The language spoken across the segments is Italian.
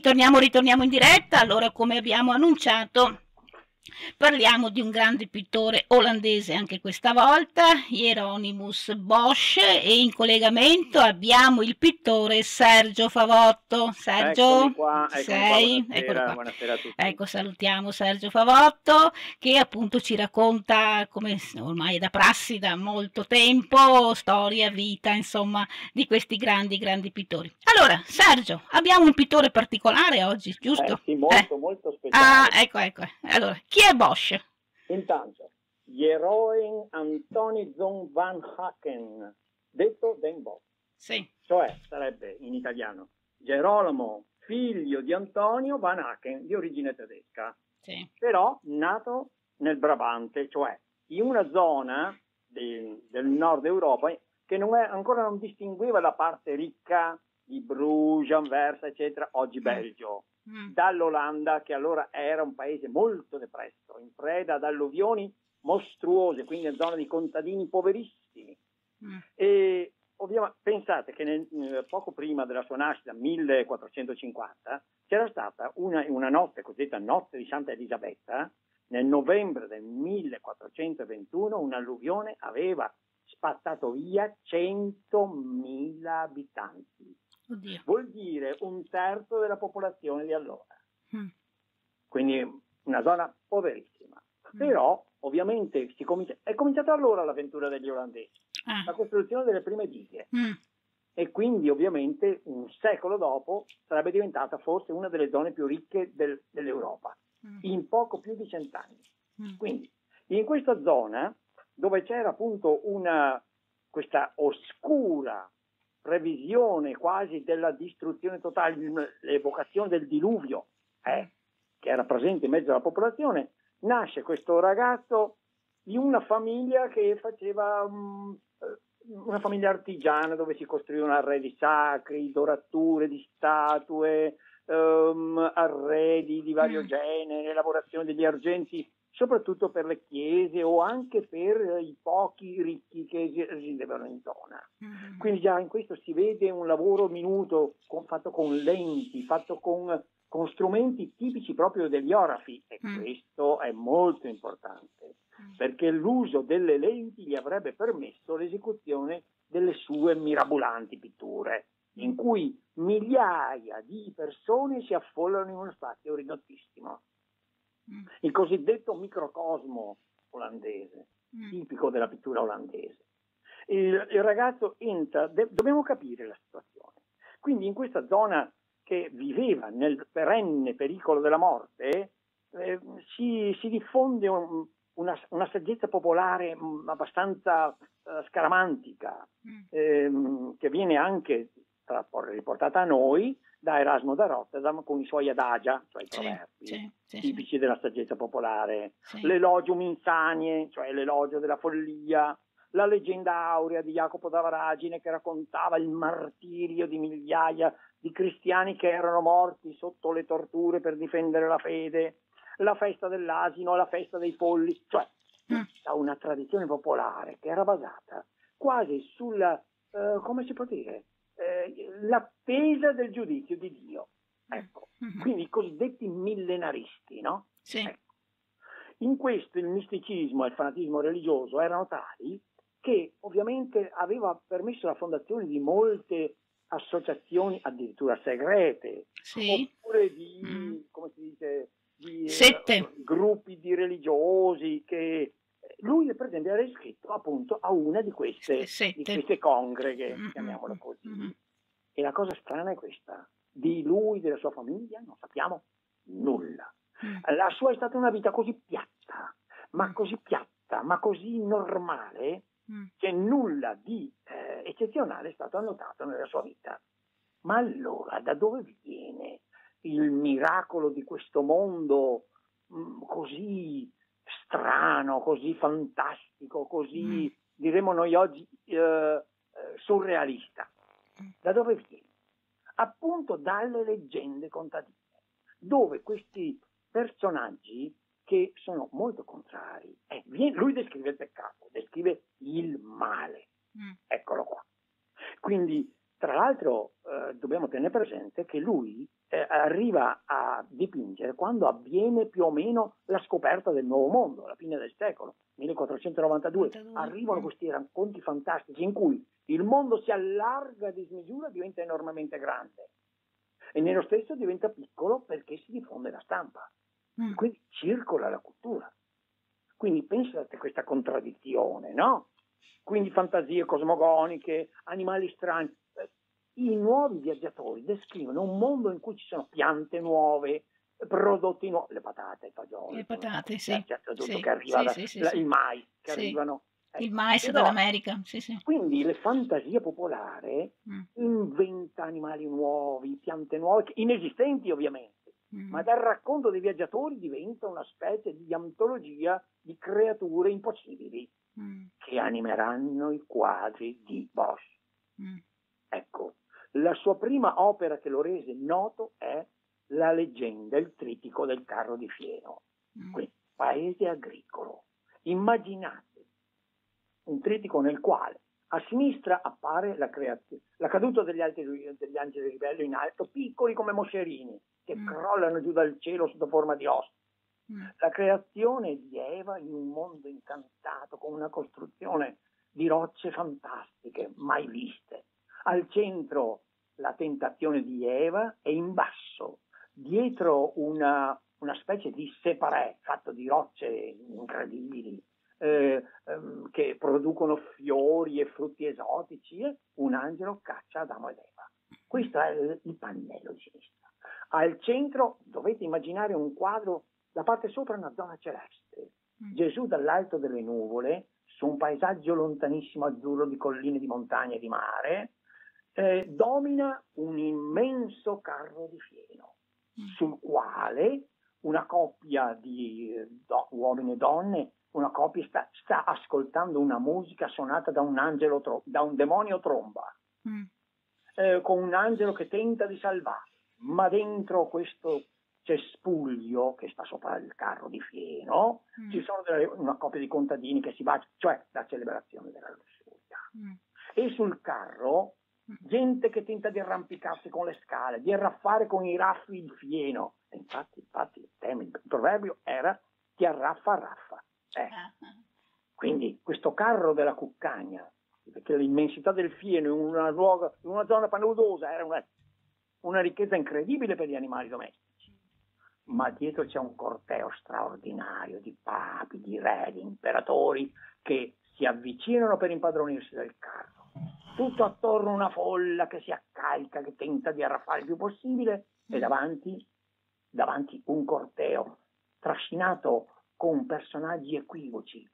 Ritorniamo, ritorniamo in diretta. Allora, come abbiamo annunciato, Parliamo di un grande pittore olandese anche questa volta, Hieronymus Bosch, e in collegamento abbiamo il pittore Sergio Favotto. Sergio, qua, sei? Qua, buonasera, buonasera, a tutti. Ecco, salutiamo Sergio Favotto che appunto ci racconta, come ormai è da prassi da molto tempo, storia, vita, insomma, di questi grandi, grandi pittori. Allora, Sergio, abbiamo un pittore particolare oggi, giusto? Eh, sì, molto, Eh. molto speciale. Ah, ecco, ecco. Allora, chi è Bosch? Intanto, Jeroen Antoni Zon van Haken, detto Den Bosch, Sì. cioè sarebbe in italiano Gerolamo, figlio di Antonio van Haken, di origine tedesca, Sì. però nato nel Brabante, cioè in una zona de- del nord Europa che non è- ancora non distingueva la parte ricca di Bruges, Anversa, eccetera, oggi Belgio. Mm. dall'Olanda, che allora era un paese molto depresso, in preda ad alluvioni mostruose, quindi in zona di contadini poverissimi. Mm. E ovviamente pensate che nel- eh, poco prima della sua nascita, 1450, c'era stata una, una notte, cosiddetta notte di Santa Elisabetta, nel novembre del 1421 un'alluvione aveva spattato via 100.000 abitanti Oddio. vuol dire un terzo della popolazione di allora. Mm. Quindi una zona poverissima. Mm. Però ovviamente comincia- è cominciata allora l'avventura degli olandesi, la Ah. costruzione delle prime dighe Mm. e quindi ovviamente un secolo dopo sarebbe diventata forse una delle zone più ricche del- dell'Europa, Mm. in poco più di cent'anni. Mm. Quindi in questa zona dove c'era appunto una, questa oscura previsione quasi della distruzione totale, l'evocazione del diluvio eh, che era presente in mezzo alla popolazione, nasce questo ragazzo di una famiglia che faceva um, una famiglia artigiana dove si costruivano arredi sacri, dorature di statue, ehm, arredi di vario Mm. genere, lavorazione degli argenti, soprattutto per le chiese o anche per i pochi ricchi che si- residevano in zona. Mm. Quindi già in questo si vede un lavoro minuto con- fatto con lenti, fatto con, con strumenti tipici proprio degli orafi e Mm. questo è molto importante Mm. perché l'uso delle lenti gli avrebbe permesso l'esecuzione delle sue mirabolanti pitture in cui migliaia di persone si affollano in uno spazio ridottissimo, Mm. Il cosiddetto microcosmo olandese Mm. tipico della pittura olandese. Il, il ragazzo entra, de- dobbiamo capire la situazione. Quindi in questa zona che viveva nel perenne pericolo della morte, eh, si, si diffonde un- una, una saggezza popolare mm, abbastanza eh, scaramantica, Mm. ehm, che viene anche riportata a noi da Erasmo da Rotterdam con i suoi adagia, cioè i Sì, proverbi sì, sì, sì, tipici della saggezza popolare sì. l'elogium insanie, cioè l'elogio della follia, la leggenda aurea di Jacopo da Varagine che raccontava il martirio di migliaia di cristiani che erano morti sotto le torture per difendere la fede, la festa dell'asino, la festa dei polli, cioè Mm. tutta una tradizione popolare che era basata quasi sulla, eh, come si può dire, eh, l'attesa del giudizio di Dio. Ecco, Mhm. quindi i cosiddetti millenaristi, no? Sì. Ecco. In questo il misticismo e il fanatismo religioso erano tali che ovviamente aveva permesso la fondazione di molte associazioni addirittura segrete, Sì. oppure di, Mm. come si dice, di eh, gruppi di religiosi che lui per esempio era iscritto appunto a una di queste, di queste congreghe, Mm, chiamiamole mm, così. mm. E la cosa strana è questa, di lui, della sua famiglia, non sappiamo nulla. Mm. La sua è stata una vita così piatta, ma Mm. così piatta, ma così normale, Mm. che nulla di eh, eccezionale è stato annotato nella sua vita. Ma allora da dove viene il miracolo di questo mondo mh, così strano, così fantastico, così Mm. diremmo noi oggi eh, eh, surrealista? Da dove viene? Appunto dalle leggende contadine, dove questi personaggi che sono molto contrari, eh, lui descrive il peccato, descrive il male, Mm. eccolo qua. Quindi, tra l'altro, eh, dobbiamo tenere presente che lui eh, arriva a dipingere quando avviene più o meno la scoperta del nuovo mondo, la fine del secolo, 1492. 92. Arrivano questi racconti fantastici in cui il mondo si allarga a dismisura, diventa enormemente grande e nello stesso diventa piccolo perché si diffonde la stampa. Mm. Quindi circola la cultura. Quindi pensate a questa contraddizione, no? Quindi fantasie cosmogoniche, animali strani. I nuovi viaggiatori descrivono un mondo in cui ci sono piante nuove, prodotti nuovi, le patate, i fagioli, le patate, sì. Tutto sì, che arriva sì, da, sì, la, il mais che arrivano. Eh, il mais però, dall'America, sì, sì. Quindi la fantasia popolare mm. inventa animali nuovi, piante nuove, inesistenti ovviamente, mm. ma dal racconto dei viaggiatori diventa una specie di antologia di creature impossibili mm. che animeranno i quadri di Bosch. Mm. Ecco, la sua prima opera che lo rese noto è la leggenda, il tritico del carro di fieno. Mm. Quindi, paese agricolo. Immaginate un tritico nel quale a sinistra appare la, creazione, la caduta degli, altri, degli angeli ribelli in alto, piccoli come moscerini, che mm. crollano giù dal cielo sotto forma di ossa. Mm. La creazione di Eva in un mondo incantato, con una costruzione di rocce fantastiche, mai viste. Al centro la tentazione di Eva e in basso, dietro una, una specie di separé fatto di rocce incredibili, eh, ehm, che producono fiori e frutti esotici, un angelo caccia Adamo ed Eva. Questo è il, il pannello di sinistra. Al centro dovete immaginare un quadro, da parte sopra una zona celeste. Mm. Gesù dall'alto delle nuvole, su un paesaggio lontanissimo azzurro di colline, di montagne e di mare, eh, domina un immenso carro di fieno, mm. sul quale una coppia di eh, do, uomini e donne una coppia sta, sta, ascoltando una musica suonata da un, angelo, da un demonio tromba, mm. eh, con un angelo che tenta di salvare, ma dentro questo cespuglio che sta sopra il carro di fieno mm. ci sono delle, una coppia di contadini che si baciano, cioè la celebrazione della lussuria. Mm. E sul carro. Gente che tenta di arrampicarsi con le scale, di arraffare con i raffi il fieno. E infatti, infatti il, tema, il proverbio era ti arraffa, arraffa. Eh. Quindi questo carro della cuccagna, perché l'immensità del fieno in una, luogo, in una zona panudosa era una, una ricchezza incredibile per gli animali domestici, ma dietro c'è un corteo straordinario di papi, di re, di imperatori che si avvicinano per impadronirsi del carro. Tutto attorno una folla che si accalca, che tenta di arraffare il più possibile e davanti, davanti un corteo trascinato con personaggi equivoci,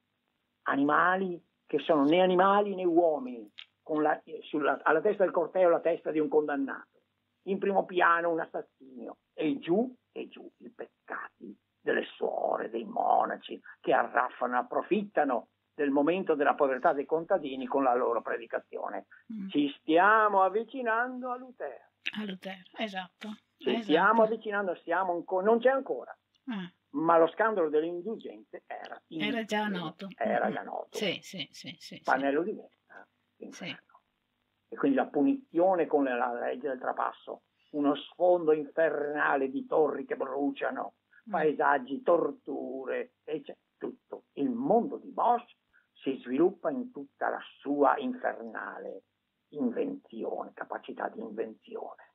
animali che sono né animali né uomini, la, sulla, alla testa del corteo la testa di un condannato, in primo piano un assassino e giù, e giù i peccati delle suore, dei monaci che arraffano, approfittano del momento della povertà dei contadini con la loro predicazione. Mm. Ci stiamo avvicinando a Lutero. A Lutero, esatto. Ci esatto. stiamo avvicinando, siamo ancora, non c'è ancora. Mm ma lo scandalo delle indulgenze era, era già noto. Era già noto. Sì, sì, sì, sì Pannello di destra, sì. E quindi la punizione con la legge del trapasso, uno sfondo infernale di torri che bruciano, mm. paesaggi, torture, eccetera, tutto. Il mondo di Bosch si sviluppa in tutta la sua infernale invenzione, capacità di invenzione.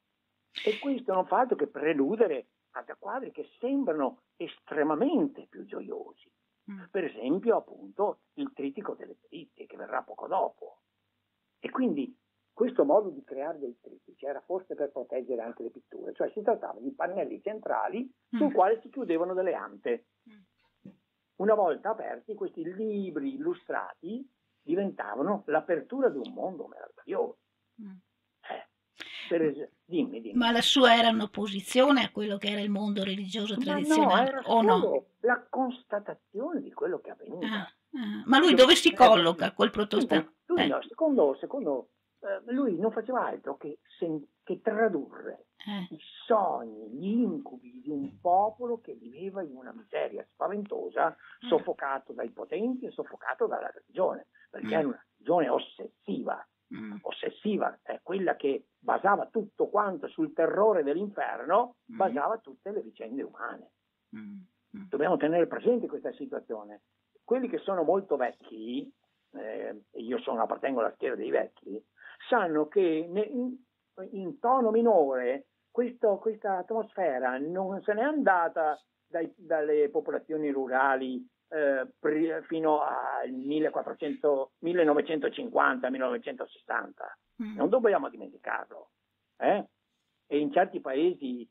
E questo non fa altro che preludere a quadri che sembrano estremamente più gioiosi. Mm. Per esempio, appunto, il tritico delle delizie che verrà poco dopo. E quindi questo modo di creare dei tritici era forse per proteggere anche le pitture, cioè si trattava di pannelli centrali mm. sul quale si chiudevano delle ante. Una volta aperti, questi libri illustrati diventavano l'apertura di un mondo meraviglioso. Mm. Es- dimmi, dimmi. Ma la sua era un'opposizione a quello che era il mondo religioso tradizionale? No, o no? la constatazione di quello che avveniva. Ah, ah. Ma lui dove si colloca col protestante? Eh. No, secondo, secondo eh, lui non faceva altro che, sen- che tradurre eh. i sogni, gli incubi di un popolo che viveva in una miseria spaventosa, mm. soffocato dai potenti e soffocato dalla religione, perché mm. era una religione ossessiva mm. ossessiva, è quella che basava tutto quanto sul terrore dell'inferno, mm. basava tutte le vicende umane. Mm. mm. Dobbiamo tenere presente questa situazione. Quelli che sono molto vecchi, eh, io sono, appartengo alla schiera dei vecchi, sanno che ne, in, in, tono minore questo, questa atmosfera non se n'è andata dai, dalle popolazioni rurali eh, fino al 1950-1960. Mm. Non dobbiamo dimenticarlo. Eh? E in certi paesi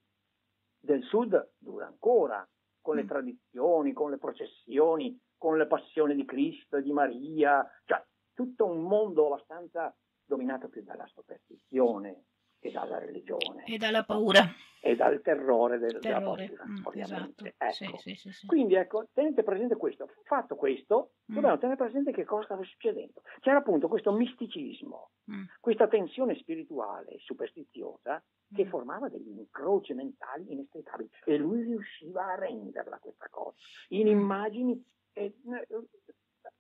del sud dura ancora, con le mm. tradizioni, con le processioni, con le passioni di Cristo di Maria, cioè tutto un mondo abbastanza dominato più dalla superstizione, e dalla religione. E dalla paura. E dal terrore, del, terrore. della paura, mm, ovviamente. Esatto. Ecco. Sì, sì, sì, Quindi ecco, tenete presente questo. Fatto questo, mm. dobbiamo tenere presente che cosa stava succedendo. C'era appunto questo misticismo, mm. questa tensione spirituale superstiziosa che mm. formava degli incroci mentali inestricabili e lui riusciva a renderla questa cosa in mm. immagini eh,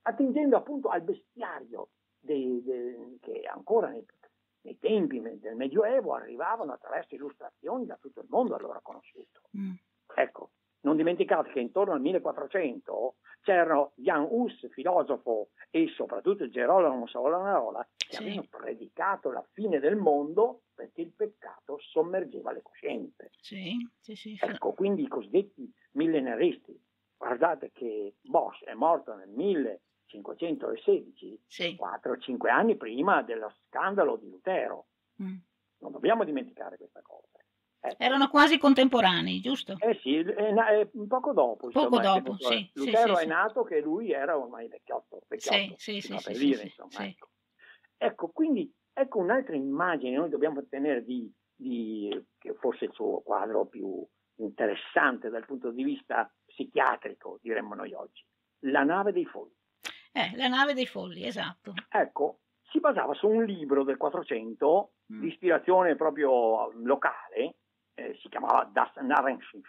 attingendo appunto al bestiario dei, dei, che ancora nei nei tempi del Medioevo arrivavano attraverso illustrazioni da tutto il mondo allora conosciuto. Mm. Ecco, non dimenticate che intorno al 1400 c'erano Jan Hus, filosofo, e soprattutto Gerolamo Savonarola, che sì. avevano predicato la fine del mondo perché il peccato sommergeva le coscienze. Sì, sì, sì, ecco, quindi i cosiddetti millenaristi. Guardate che Bosch è morto nel 1000 516, sì. 4-5 anni prima dello scandalo di Lutero. Mm. Non dobbiamo dimenticare questa cosa. Ecco. Erano quasi contemporanei, giusto? Eh sì, è, è poco dopo. Poco insomma, dopo, sì. Lutero sì, è nato che lui era ormai vecchiotto, vecchiotto sì, sì, per dire, insomma. Ecco. ecco. quindi ecco un'altra immagine, noi dobbiamo tenere di, di, che forse il suo quadro più interessante dal punto di vista psichiatrico, diremmo noi oggi, La nave dei folli. Eh, la nave dei folli, esatto. Ecco, si basava su un libro del 400 mm. di ispirazione proprio locale, eh, si chiamava Das Narrenschiff,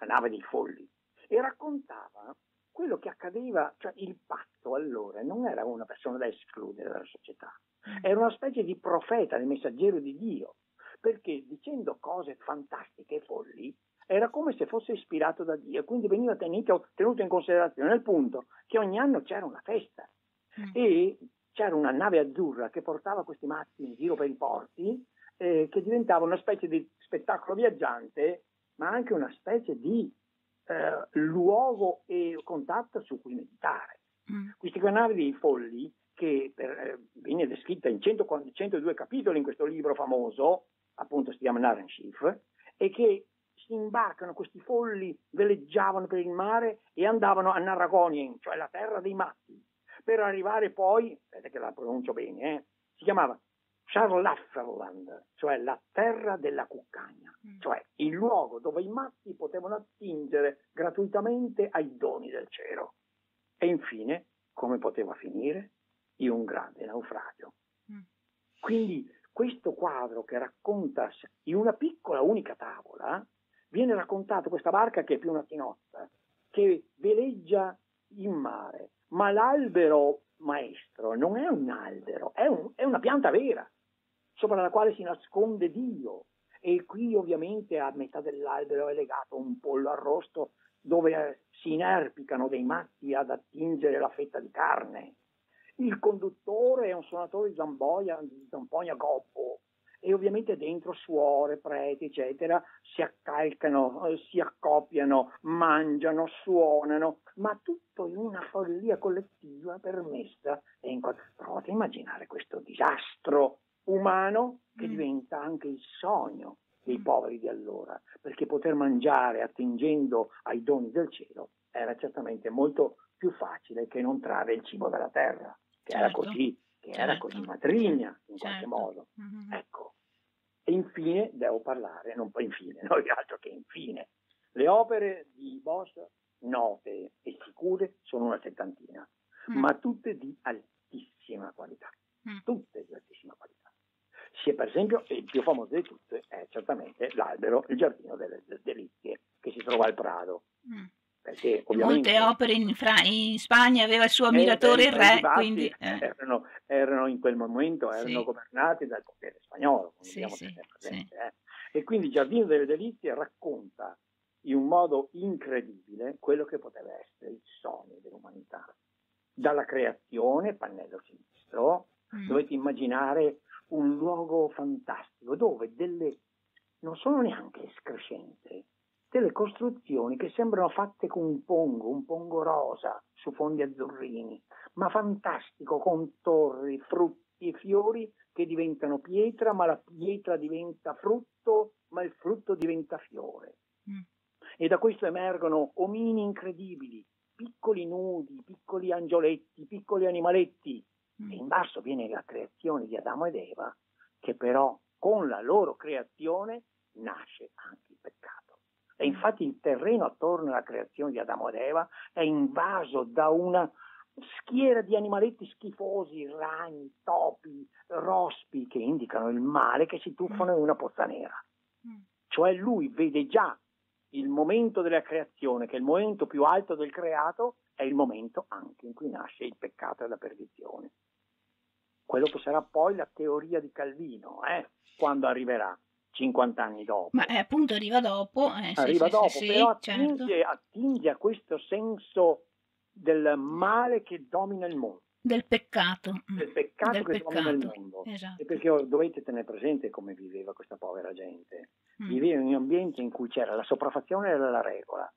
la nave dei folli, e raccontava quello che accadeva, cioè il pazzo allora non era una persona da escludere dalla società, mm. era una specie di profeta, di messaggero di Dio, perché dicendo cose fantastiche e folli era come se fosse ispirato da Dio, quindi veniva tenuto, tenuto in considerazione al punto che ogni anno c'era una festa mm. e c'era una nave azzurra che portava questi matti in giro per i porti, eh, che diventava una specie di spettacolo viaggiante, ma anche una specie di eh, luogo e contatto su cui meditare. Mm. Queste navi dei folli, che per, eh, viene descritta in 100, 102 capitoli in questo libro famoso, appunto si chiama Narenschiff, e che si imbarcano, questi folli veleggiavano per il mare e andavano a Narragonien, cioè la terra dei matti, per arrivare poi, vedete che la pronuncio bene, eh, si chiamava Charlafferland, cioè la terra della cuccagna, mm. cioè il luogo dove i matti potevano attingere gratuitamente ai doni del cielo. E infine, come poteva finire? In un grande naufragio. Mm. Quindi questo quadro che racconta in una piccola unica tavola viene raccontato questa barca che è più una tinozza, che veleggia in mare, ma l'albero maestro non è un albero, è, un, è una pianta vera, sopra la quale si nasconde Dio. E qui ovviamente a metà dell'albero è legato un pollo arrosto dove si inerpicano dei matti ad attingere la fetta di carne. Il conduttore è un suonatore di zamboia, di zamponia gobbo, e ovviamente dentro suore, preti, eccetera, si accalcano, eh, si accoppiano, mangiano, suonano, ma tutto in una follia collettiva permessa. E in... Provate a immaginare questo disastro umano che mm. diventa anche il sogno dei mm. poveri di allora, perché poter mangiare attingendo ai doni del cielo era certamente molto più facile che non trarre il cibo dalla terra, che certo. era così che certo. era così matrigna in certo. qualche modo. Mm-hmm. Ecco. E infine devo parlare, non poi infine, no, altro che infine. Le opere di Bosch note e sicure sono una settantina, mm. ma tutte di altissima qualità. Mm. Tutte di altissima qualità. Sia per esempio, il più famoso di tutte è certamente l'albero, il giardino delle, delle delizie, che si trova al Prado. Perché Molte opere in, Fra- in Spagna aveva il suo ammiratore eh, il re, quindi... Eh. erano, erano in quel momento erano Sì. governati dal potere spagnolo, Sì, abbiamo sì, presente, eh. E quindi Giardino delle Delizie racconta in un modo incredibile quello che poteva essere il sogno dell'umanità. Dalla creazione, pannello sinistro, Mm. dovete immaginare un luogo fantastico dove delle non sono neanche escrescenze, delle costruzioni che sembrano fatte con un pongo, un pongo rosa su fondi azzurrini, ma fantastico con torri, frutti e fiori che diventano pietra, ma la pietra diventa frutto, ma il frutto diventa fiore. Mm. E da questo emergono omini incredibili, piccoli nudi, piccoli angioletti, piccoli animaletti, Mm. e in basso viene la creazione di Adamo ed Eva, che però con la loro creazione nasce anche il peccato. E infatti il terreno attorno alla creazione di Adamo ed Eva è invaso da una schiera di animaletti schifosi, ragni, topi, rospi, che indicano il male che si tuffano in una pozza nera. Mm. Cioè lui vede già il momento della creazione, che è il momento più alto del creato, è il momento anche in cui nasce il peccato e la perdizione. Quello che sarà poi la teoria di Calvino, eh, quando arriverà, 50 anni dopo. Ma eh, appunto arriva dopo. eh, arriva sì, dopo, sì, però sì, certo. attinge, attinge a questo senso del male che domina il mondo, Del peccato. mm, del peccato Del che domina il peccato, mondo. Esatto. E perché dovete tenere presente come viveva questa povera gente. Mm. Viveva in un ambiente in cui c'era la sopraffazione era la regola.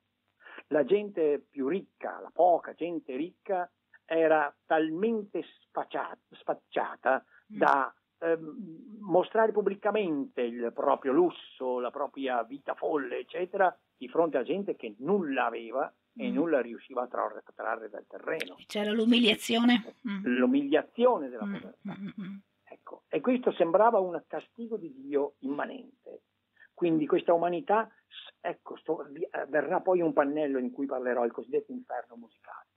La gente più ricca, la poca gente ricca, era talmente spacciata, spacciata Mm. da ehm, mostrare pubblicamente il proprio lusso, la propria vita folle, eccetera, di fronte a gente che nulla aveva e Mm. nulla riusciva a trarre, trarre dal terreno. C'era l'umiliazione. Mm. L'umiliazione della Mm, povertà. mm, mm, Ecco, e questo sembrava un castigo di Dio immanente. Quindi questa umanità, ecco, sto- eh, verrà poi un pannello in cui parlerò, il cosiddetto inferno musicale.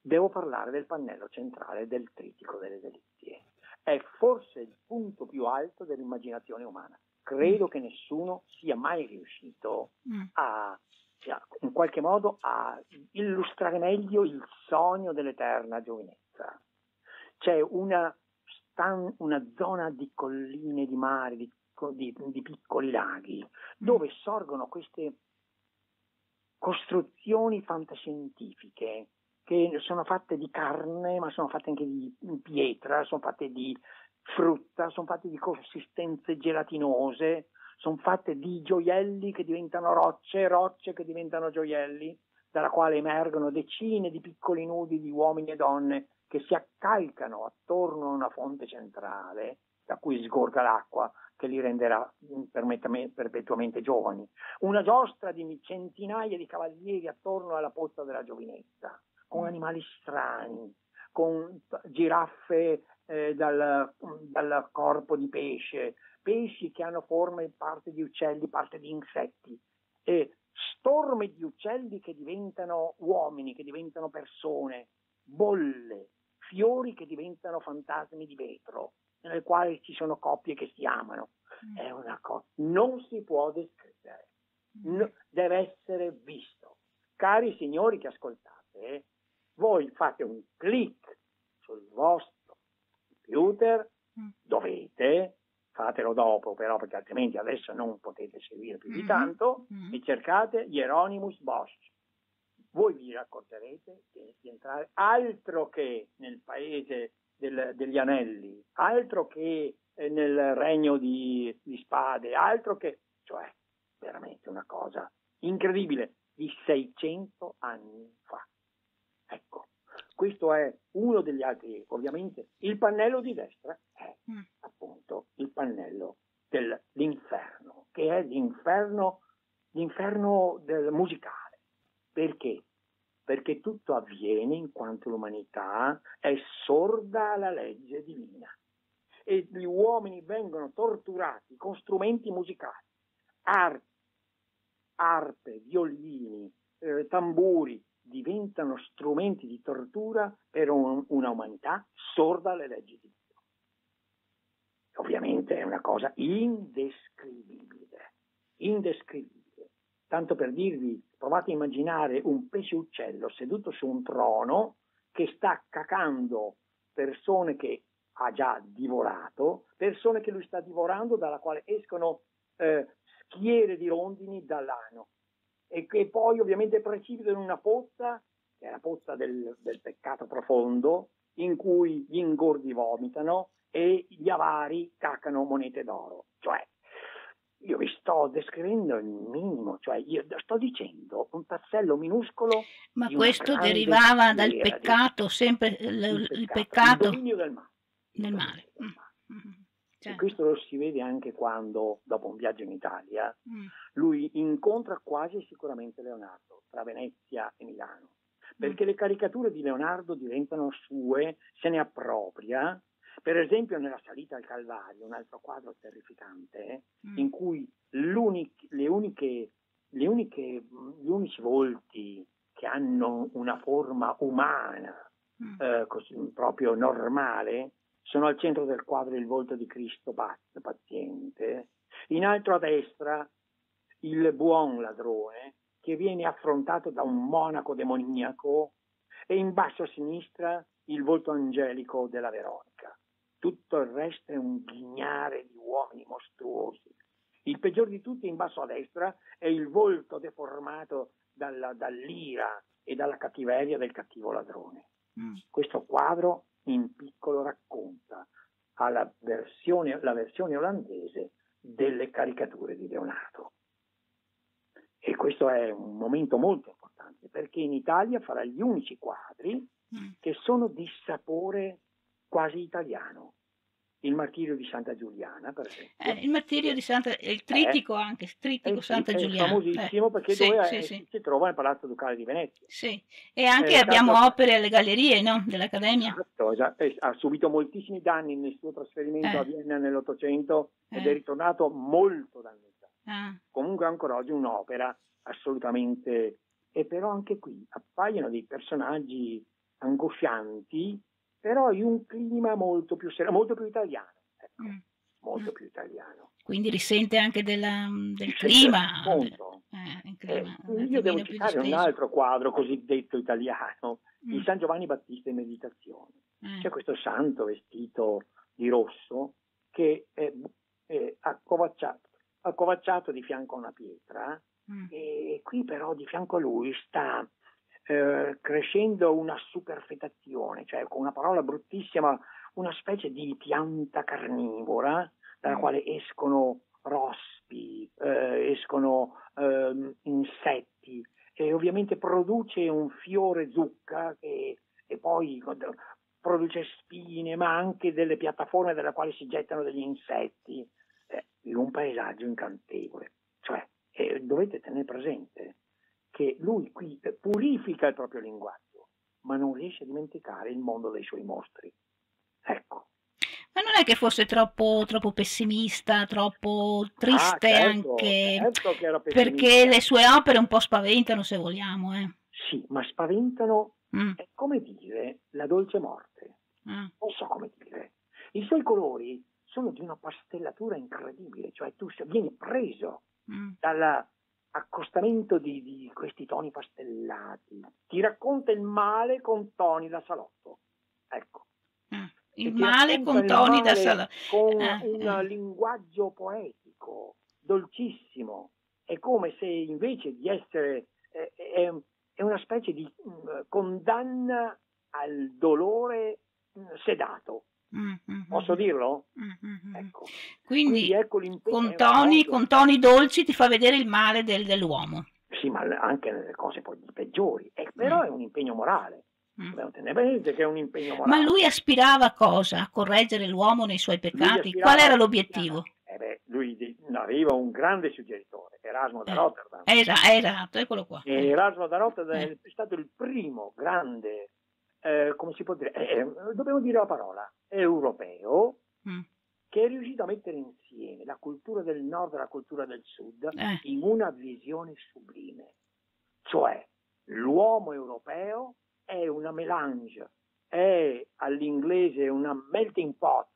Devo parlare del pannello centrale del trittico delle delizie. È forse il punto più alto dell'immaginazione umana. Credo che nessuno sia mai riuscito mm. a, a- in qualche modo a illustrare meglio il sogno dell'eterna giovinezza. C'è una, stan- una zona di colline, di mari, di, di- di piccoli laghi, dove sorgono queste costruzioni fantascientifiche che sono fatte di carne, ma sono fatte anche di pietra, sono fatte di frutta, sono fatte di consistenze gelatinose, sono fatte di gioielli che diventano rocce, rocce che diventano gioielli, dalla quale emergono decine di piccoli nudi di uomini e donne che si accalcano attorno a una fonte centrale da cui sgorga l'acqua che li renderà perpetuamente giovani. Una giostra di centinaia di cavalieri attorno alla pozza della giovinezza, con animali strani, con giraffe eh, dal, dal corpo di pesce, pesci che hanno forme parte di uccelli, parte di insetti, e storme di uccelli che diventano uomini, che diventano persone, bolle, fiori che diventano fantasmi di vetro, nelle quali ci sono coppie che si amano. È una cosa, non si può descrivere, No, deve essere visto. Cari signori che ascoltate, eh, voi fate un clic sul vostro computer, Mm. dovete, fatelo dopo però perché altrimenti adesso non potete seguire più di Mhm. tanto, Mm. e cercate Hieronymus Bosch. Voi vi accorgerete che- di entrare altro che nel paese del- degli anelli, altro che eh, nel regno di, di spade, altro che, cioè, veramente una cosa incredibile, di 600 anni fa. Questo è uno degli altri, ovviamente, il pannello di destra è Mm. appunto il pannello dell'inferno, che è l'inferno, l'inferno del musicale. Perché? Perché tutto avviene in quanto l'umanità è sorda alla legge divina e gli uomini vengono torturati con strumenti musicali, arpe, arpe violini, eh, tamburi, diventano strumenti di tortura per un- una umanità sorda alle leggi di Dio. Ovviamente è una cosa indescrivibile, indescrivibile. Tanto per dirvi, provate a immaginare un pesce uccello seduto su un trono che sta cacando persone che ha già divorato, persone che lui sta divorando, dalla quale escono eh, schiere di rondini dall'ano e che poi ovviamente precipitano in una pozza, che è la pozza del, del peccato profondo, in cui gli ingordi vomitano e gli avari cacano monete d'oro. Cioè, io vi sto descrivendo il minimo, cioè io sto dicendo un tassello minuscolo. Ma questo derivava dal peccato, sempre il, il, il peccato. Il dominio del male. Nel male. Del male. Mm. Certo. E questo lo si vede anche quando, dopo un viaggio in Italia, mm. lui incontra quasi sicuramente Leonardo tra Venezia e Milano. Perché mm. le caricature di Leonardo diventano sue, se ne appropria, per esempio nella salita al Calvario, un altro quadro terrificante, mm. in cui le uniche, le uniche, gli unici volti che hanno una forma umana, mm. eh, così, proprio normale, sono al centro del quadro il volto di Cristo paziente, in alto a destra il buon ladrone che viene affrontato da un monaco demoniaco e in basso a sinistra il volto angelico della Veronica. Tutto il resto è un ghignare di uomini mostruosi. Il peggior di tutti in basso a destra è il volto deformato dalla, dall'ira e dalla cattiveria del cattivo ladrone. Mm. Questo quadro in piccolo racconta alla versione, la versione olandese delle caricature di Leonardo. E questo è un momento molto importante perché in Italia farà gli unici quadri mm. che sono di sapore quasi italiano. Il martirio di Santa Giuliana, per esempio. Eh, il martirio di Santa, il tritico eh, anche, il tritico è, Santa è Giuliana. È famosissimo eh, perché sì, dove sì, è, sì. si trova nel Palazzo Ducale di Venezia. Sì, e anche abbiamo stato... opere alle gallerie no? dell'Accademia. Esatto, esatto, ha subito moltissimi danni nel suo trasferimento Eh. a Vienna nell'Ottocento ed Eh. è ritornato molto danneggiato. Ah, Comunque ancora oggi un'opera assolutamente... E però anche qui appaiono dei personaggi angoscianti, però in un clima molto più serio, molto più italiano. Ecco, mm. molto più italiano. Quindi risente anche della- del Sì, clima. Eh, Eh, clima un io devo citare un altro quadro cosiddetto italiano, Mm. di San Giovanni Battista in Meditazione. Eh, C'è questo santo vestito di rosso che è, è accovacciato, accovacciato di fianco a una pietra mm, e qui però di fianco a lui sta eh, crescendo una superfetazione, cioè con una parola bruttissima, una specie di pianta carnivora dalla Mm. quale escono rospi, eh, escono ehm, insetti e ovviamente produce un fiore zucca che, e poi produce spine, ma anche delle piattaforme dalle quali si gettano degli insetti, eh, in un paesaggio incantevole. Cioè, eh, dovete tenere presente che lui qui purifica il proprio linguaggio, ma non riesce a dimenticare il mondo dei suoi mostri. Ecco. Ma non è che fosse troppo, troppo pessimista, troppo triste Ah, certo, anche, certo che era perché le sue opere un po' spaventano se vogliamo. Eh. Sì, ma spaventano, Mm, è come dire, la dolce morte. mm, non so come dire. I suoi colori sono di una pastellatura incredibile, cioè tu vieni preso mm, dall'accostamento di, di questi toni pastellati, ti racconta il male con toni da salotto. Ecco. mm. Il male con toni da male sala. Con Eh, un eh. linguaggio poetico, dolcissimo. È come se invece di essere... eh, è, è una specie di mm, condanna al dolore mm, sedato. Mm, mm, Posso dirlo? mm, mm, mm. Ecco. Quindi, Quindi ecco con toni, con toni dolci ti fa vedere il male del- dell'uomo. Sì, ma anche nelle cose poi peggiori. E però Mm. è un impegno morale. Mm. Dobbiamo tenere presente che è un impegno morale. Ma lui aspirava a cosa? A correggere l'uomo nei suoi peccati? Qual era l'obiettivo? Eh beh, lui aveva un grande suggeritore, Erasmo da Eh. Rotterdam. Eh, esa- esatto, eccolo qua. E Erasmo da Rotterdam Eh. è stato il primo grande, eh, come si può dire, eh, eh, dobbiamo dire la parola, europeo, Mm, che è riuscito a mettere insieme la cultura del nord e la cultura del sud eh, in una visione sublime. Cioè, l'uomo europeo è una melange, è all'inglese una melting pot,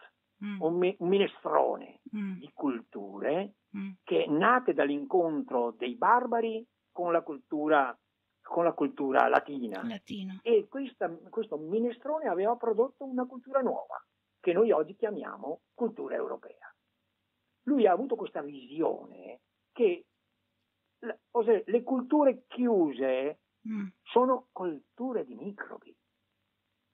mm, un, mi- un minestrone mm, di culture mm, che nate dall'incontro dei barbari con la cultura, con la cultura latina. Latino. E questa, questo minestrone aveva prodotto una cultura nuova, che noi oggi chiamiamo cultura europea. Lui ha avuto questa visione che le culture chiuse mm. sono culture di microbi.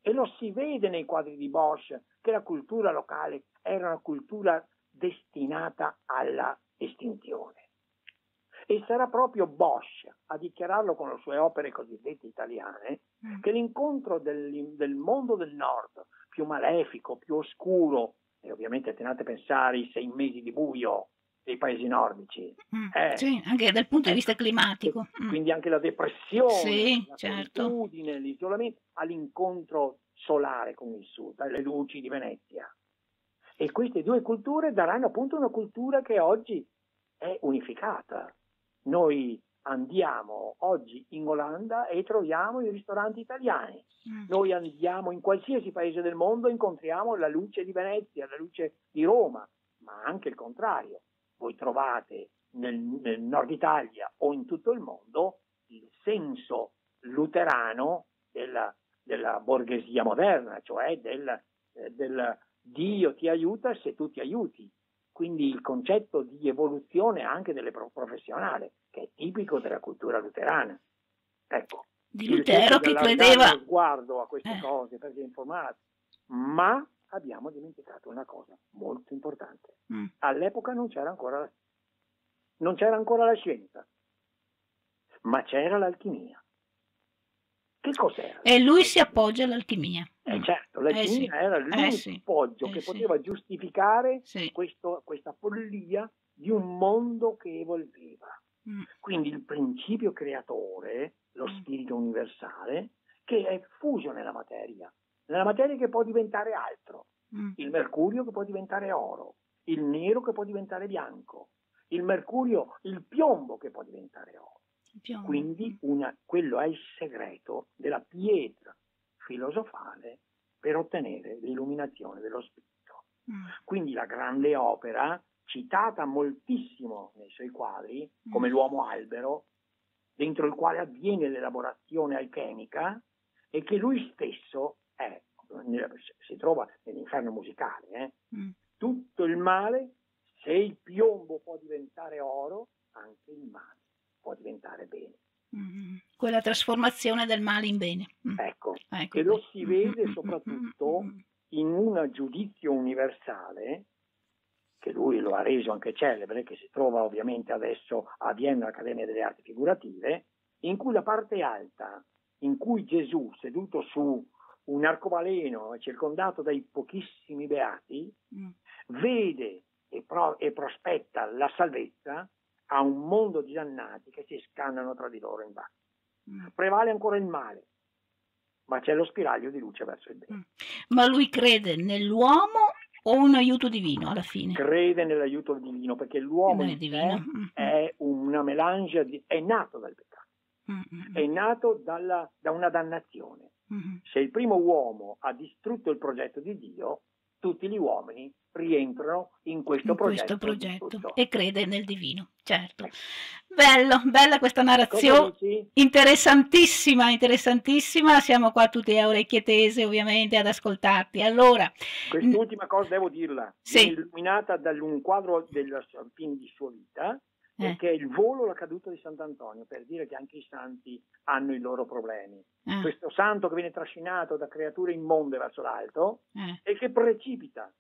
E lo si vede nei quadri di Bosch che la cultura locale era una cultura destinata alla estinzione. E sarà proprio Bosch a dichiararlo con le sue opere cosiddette italiane mm. che l'incontro del, del, mondo del nord, più malefico, più oscuro, e ovviamente tenete a pensare ai sei mesi di buio dei paesi nordici. Mm, eh, sì, anche dal punto di vista climatico. Mm. Quindi anche la depressione, sì, la certo. l'isolamento all'incontro solare con il sud, le luci di Venezia. E queste due culture daranno appunto una cultura che oggi è unificata. Noi andiamo oggi in Olanda e troviamo i ristoranti italiani. Mm. Noi andiamo in qualsiasi paese del mondo e incontriamo la luce di Venezia, la luce di Roma, ma anche il contrario voi trovate nel, nel nord Italia o in tutto il mondo il senso luterano della, della borghesia moderna, cioè del, eh, del Dio ti aiuta se tu ti aiuti. Quindi il concetto di evoluzione anche delle professionale, che è tipico della cultura luterana. Ecco, di Lutero che credeva... sguardo a queste eh. cose perché è informato, ma abbiamo dimenticato una cosa molto importante. Mm. All'epoca non c'era, ancora, non c'era ancora la scienza, ma c'era l'alchimia. Che cos'era? E lui si appoggia all'alchimia. Eh certo, l'alchimia eh sì. era l'unico eh sì. appoggio eh che poteva giustificare Sì. questo- questa follia di un mondo che evolveva. Mm. Quindi il principio creatore, lo Mm. spirito universale, che è fuso nella materia, nella materia che può diventare altro, Mm. il mercurio che può diventare oro, il nero che può diventare bianco, il mercurio, il piombo che può diventare oro. Piombo. Quindi una- quello è il segreto della pietra filosofale per ottenere l'illuminazione dello spirito. Mm. Quindi la grande opera, citata moltissimo nei suoi quadri, come Mm. l'uomo albero, dentro il quale avviene l'elaborazione alchemica e che lui stesso è, si trova nell'inferno musicale, eh, Mm. tutto il male, se il piombo può diventare oro, anche il male può diventare bene. Mm. Quella trasformazione del male in bene. Mm. Ecco, Ecco. e lo si vede Mm. soprattutto Mm. in un giudizio universale, che lui lo ha reso anche celebre, che si trova ovviamente adesso a Vienna all'Accademia delle Arti Figurative, in cui la parte alta, in cui Gesù seduto su un arcobaleno circondato dai pochissimi beati, Mm. vede e, pro- e prospetta la salvezza a un mondo di dannati che si scannano tra di loro in basso. Mm. Prevale ancora il male, ma c'è lo spiraglio di luce verso il bene. Ma lui crede nell'uomo o un aiuto divino alla fine? Crede nell'aiuto divino perché l'uomo è. Mm. è una melange, di- è nato dal peccato, Mm, mm, è nato dalla- da una dannazione. mm. Se il primo uomo ha distrutto il progetto di Dio, tutti gli uomini rientrano in questo in progetto. questo progetto e crede nel divino, certo. Ecco. Bello, bella questa narrazione. Interessantissima, interessantissima. Siamo qua tutti a orecchie tese, ovviamente, ad ascoltarti. Allora, Quest'ultima cosa devo dirla, Sì. illuminata da un quadro del fine di sua vita, Eh. che è il volo, la caduta di Sant'Antonio, per dire che anche i santi hanno i loro problemi. eh, Questo santo che viene trascinato da creature immonde verso l'alto eh, e che precipita,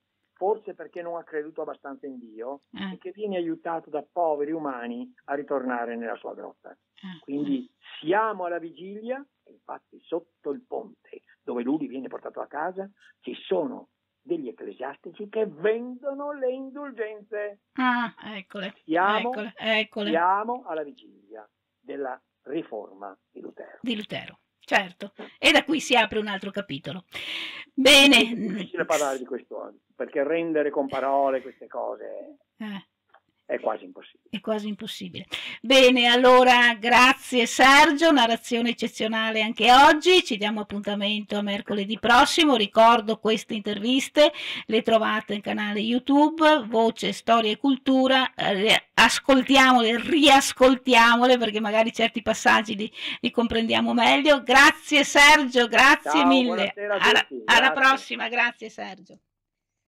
forse perché non ha creduto abbastanza in Dio, eh, e che viene aiutato da poveri umani a ritornare nella sua grotta. eh, Quindi siamo alla vigilia, infatti sotto il ponte dove lui viene portato a casa ci sono degli ecclesiastici che vendono le indulgenze. Ah, eccole, Siamo, eccole, eccole, siamo alla vigilia della riforma di Lutero. di Lutero. Certo, e da qui si apre un altro capitolo. È Bene, difficile parlare di questo perché rendere con parole queste cose eh, è quasi impossibile. È quasi impossibile. Bene, allora grazie Sergio, narrazione eccezionale anche oggi, ci diamo appuntamento a mercoledì prossimo, ricordo queste interviste, le trovate nel canale YouTube, Voce, Storia e Cultura, eh, ascoltiamole, riascoltiamole perché magari certi passaggi li, li comprendiamo meglio. Grazie Sergio, grazie Ciao, mille. alla, alla prossima, grazie Sergio.